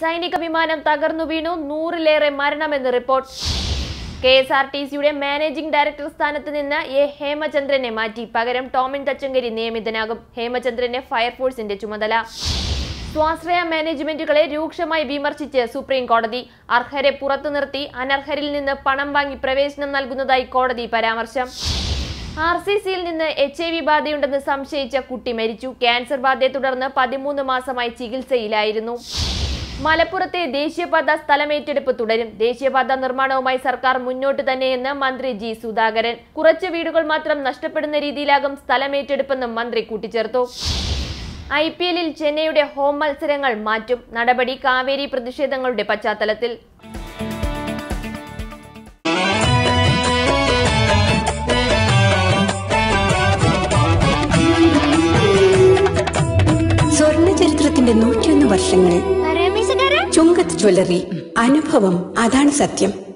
സൈനിക വിമാനം തകർന്നു വീണു. നൂറിലേറെ മരണമെന്ന് report. K S R T സിയുടെ മാനേജിംഗ് ഡയറക്ടർ സ്ഥാനത്ത് നിന്ന് എ ഹേമചന്ദ്രനെ മാറ്റി. പകരം ടോമിൻ തച്ചങ്കരി നിയമിതനാകും. ഹേമചന്ദ്രന്റെ ഫയർഫോഴ്സിന്റെ ചുമതല. സ്വാശ്രയ മാനേജ്മെന്റുകളെ രൂക്ഷമായി വിമർശിച്ച് സുപ്രീം കോടതി. അർഹരെ പുറത്തു നിർത്തി അനർഹരിൽ നിന്ന് പണം വാങ്ങി പ്രവേശനം നൽകുന്നതായി കോടതി പരാമർശം. ആർ സി സിയിൽ നിന്ന് എച്ച് ഐ വി ബാധയുണ്ടെന്ന് സംശയിച്ച കുട്ടി മരിച്ചു. ക്യാൻസർ ബാധയെ തുടർന്ന് പതിമൂന്ന് മാസമായി ചികിത്സയിലായിരുന്നു. മലപ്പുറത്തെ ദേശീയപാത സ്ഥലമേറ്റെടുപ്പ് തുടരും. ദേശീയപാത നിർമ്മാണവുമായി സർക്കാർ മുന്നോട്ട് തന്നെയെന്ന് മന്ത്രി ജി സുധാകരൻ. കുറച്ച് വീടുകൾ മാത്രം നഷ്ടപ്പെടുന്ന രീതിയിലാകും സ്ഥലമേറ്റെടുപ്പെന്നും മന്ത്രി കൂട്ടിച്ചേർത്തു. ഐ പി എല്ലിൽ ചെന്നൈയുടെ ഹോം മത്സരങ്ങൾ മാറ്റും. നടപടി കാവേരി പ്രതിഷേധങ്ങളുടെ പശ്ചാത്തലത്തിൽ. സ്വർണ ചരിത്രത്തിന്റെ നൂറ്റിയൊന്ന് വർഷങ്ങൾ ചുങ്കത്ത് ജ്വല്ലറി. അനുഭവം അതാണ് സത്യം.